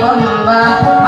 Vamos lá.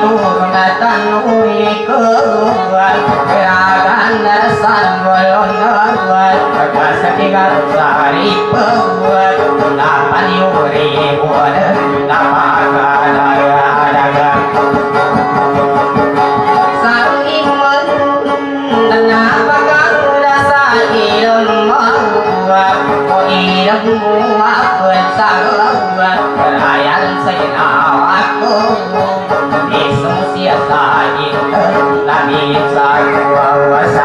tu na tan ui cơ vai ra gan na san lo na vai ka sa ki ga sa ri pa vai na pa ni u ri bo na na pa ga na ga na ga sa ni sa ni lo ma wa o i ra Sari Sarva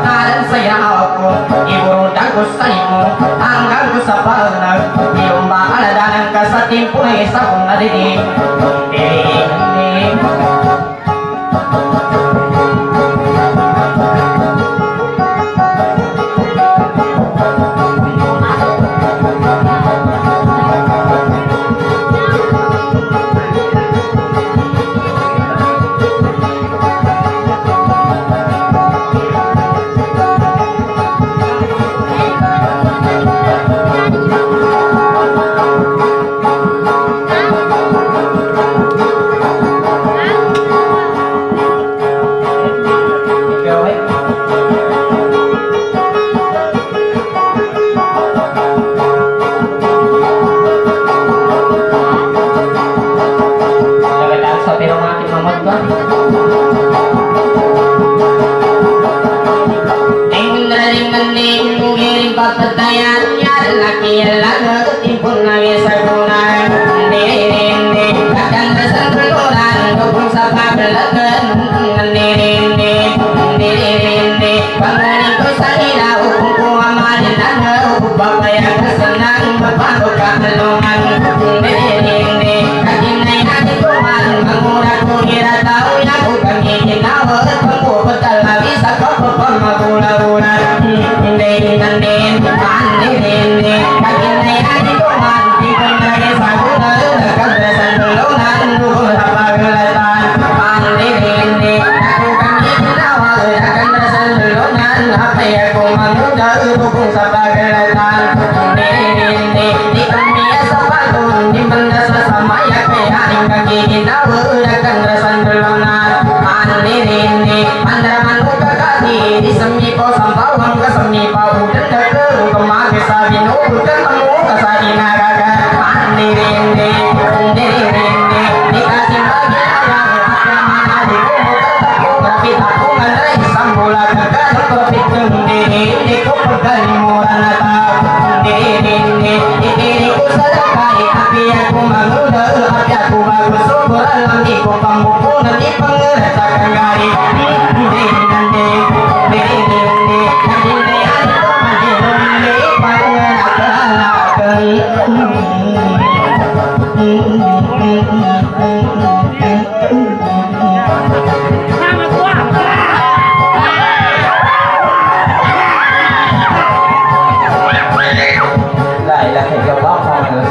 talan saya ako iburudan ko sa imo hanggang ko sa paunag iyong maaladanan ka sa timpo la que la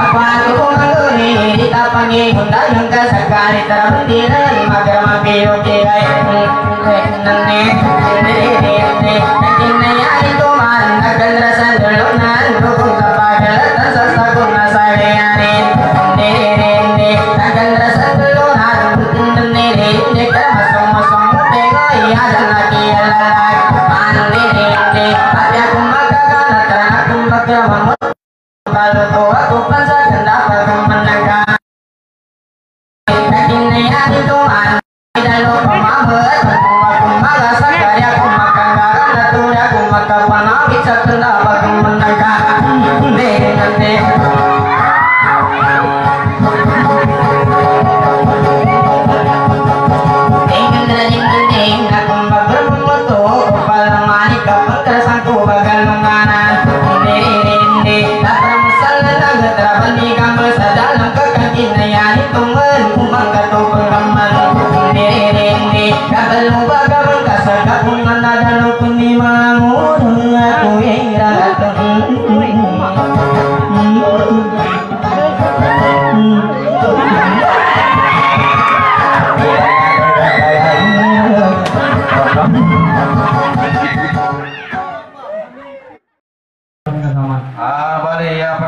भगवान को मंगोरे रीता पंगे हुंदा झुंका सरकार तरफ़ तेरा लिमा गरमा पे ओके गए नन्ने रे रे रे नन्ने यारी तो मान नकल रसन ढलो नान रुकुं कपा गल तस सकुं न साड़े यारे रे रे रे नकल रसन ढलो नान रुकुं नन्ने रे रे कर मसों मसों पे गई आज ना की अल्लाह पान रे रे रे अप्या कुम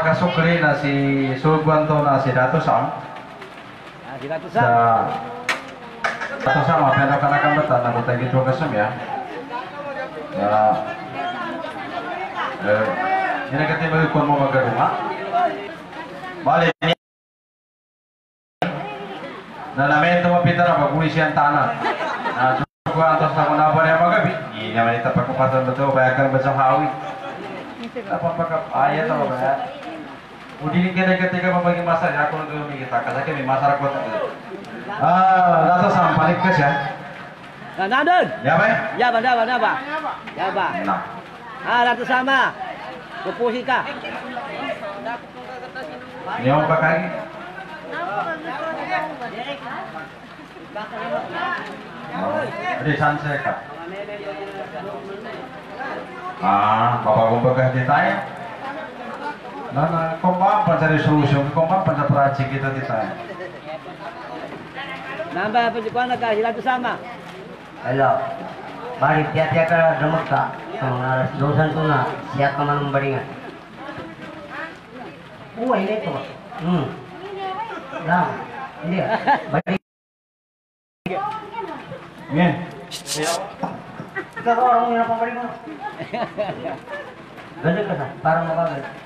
kasukri na si Sulguanto na si Sa. Dato Sam, apa yang akan akan betul na butay gitu kasum ya. Ya. Eh, ini kati bagi kon mo magaruma. Bale ni na namin tumapita na pagulisi ang tanah. Na Sulguanto sa nabari ang magabi. Hindi naman ito pagkupatan betul, bayakan betul hawi. apa apakah ayat atau apa ya Udin kira ketika membagi masa ya aku lebih kita kasih kami masyarakat ah rasa sampah kes ya. Nah, Nandun. ya pak. Ya, ba, ba, ba. Ya, ba. nah Ah, ratu sama. Pupusi ka. ini apa kaki di sunset kak. Ah bapak kumpulkan ditanya Nah, nah, kompak pencari solusi, kompak pencari peracik kita ditanya. Nambah apa kuan ka sila to sama. Hello. Bari tiap-tiap ka remek ka. Ang alas dosan tu na siap ka man baringan. Oh, ini tu. Hmm. Lam. Ini. Bari Ini, ka orang yang apa baringan. Gede ka sa para mabagal.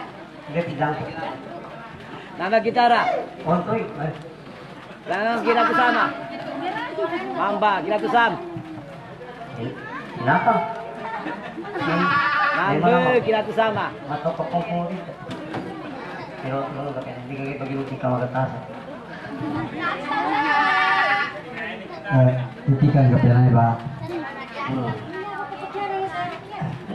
Nambah gitara. Ontoy. Langang kita to sama. Mamba, kita to sam. Kenapa? Nambah kita to sama. Atau kepopong dito. Pero ano ba kaya hindi kayo pag-iuti ka magatas. Eh, titikan ka? Hmm. Hindi ah.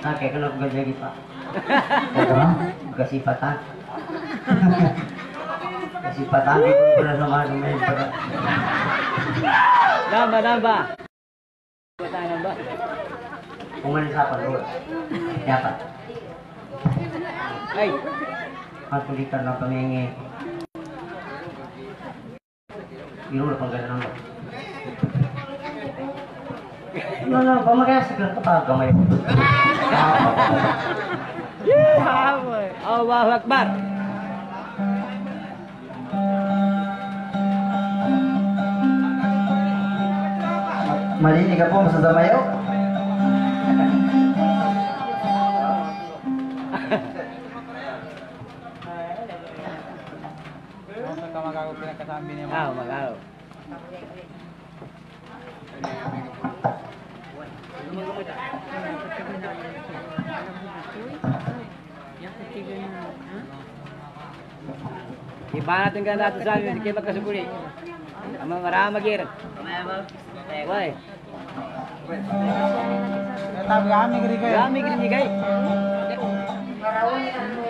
Oy. Sa kaya kan gajagi pa. Kaya Kasipatan. Kasipatan di ko na sama sa may pada. Nambah, nambah. Kota nambah. Kumain sa pandulo. Dapat. Ay, Matulitan na pamingi. Iro na pang ganun mo. No, no, pamakaya sa ganun pa gamay. Allahu Akbar. Malinig ka po sa damayo? Ah, magalo. Iba natin ka natin sa amin, hindi magkasukuli. Ang mga marama magir. Why? Rami gini kay. Amba.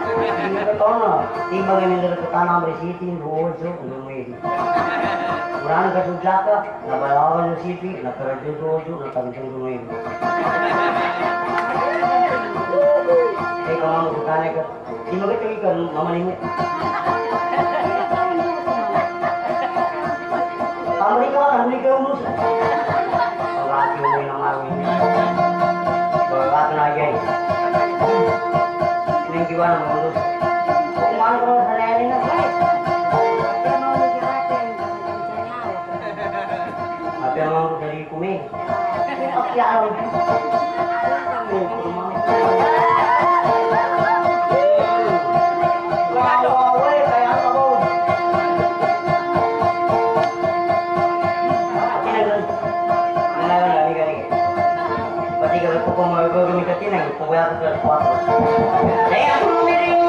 integrasi ko nung kebijakan. Hindi ka tono, timbang ini dari tanam resiti, rojo, lumedi. Murah ka sujaka, na balawan yung siti, na kerja rojo, na kamisang lumedi. Eh kalau mau bukannya ke, timbang itu ikan mama ini. Amerika, Amerika umus. Lagi Apa yang mau dari kumi? Oke, ya, Allah. 哎呀的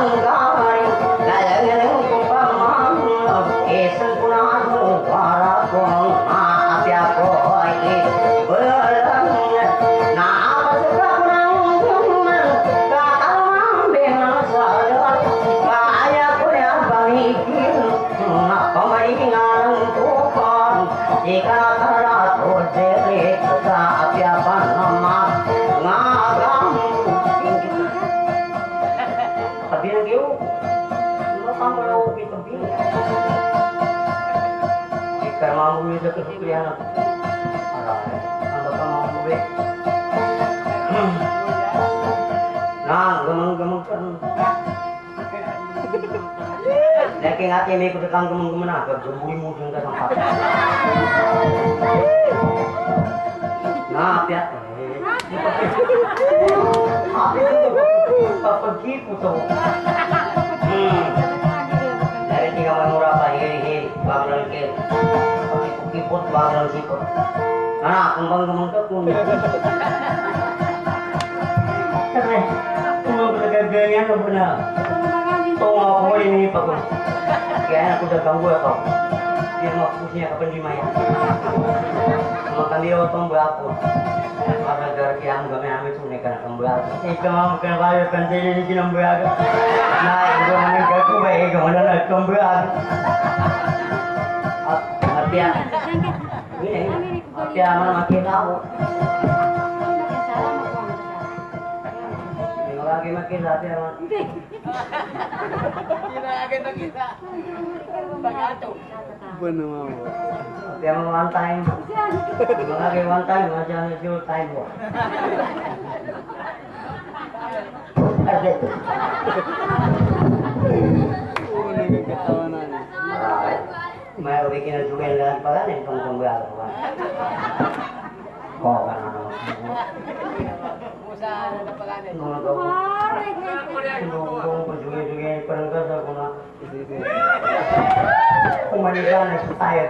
con có hơi. Là nghe Ako Aray, ano ka mamuwi Nah, gemeng-gemeng kan. Lagi ngati may kudatang gemeng-gemeng na, gagambuli mo dyan ka sa papa. Nah. Papagi ko to. Hmm. Baglang sipot. Nah, kembang gemeng ka kung. Kasi, kung ang pinagaganyan na ba na, ito nga ako mali ni Pagod. Kaya ako sa ganggo ako. Yan mga pusi niya kapan di maya. Makaliw itong ako. Para garki ang gami amin sunay ka na kang buyaga. Ikaw ang kanabayo kan sila ni kinang buyaga. Na, ikaw ang nagkaku ba, ikaw ang nalag kang buyaga. At, at yan. Ini, yan man makita ako. Hindi ko lagi makita at yan man. Kaya mga one time. Mga lagi one time, masih ada your time mo. Kasi. May uwi kinasugan lang pa ganin kung kumbaga ko. Ko ka na naman. Nung ako, nung ako pasugi-sugi, parang kasa ko na. Kumaliga na sa tayo.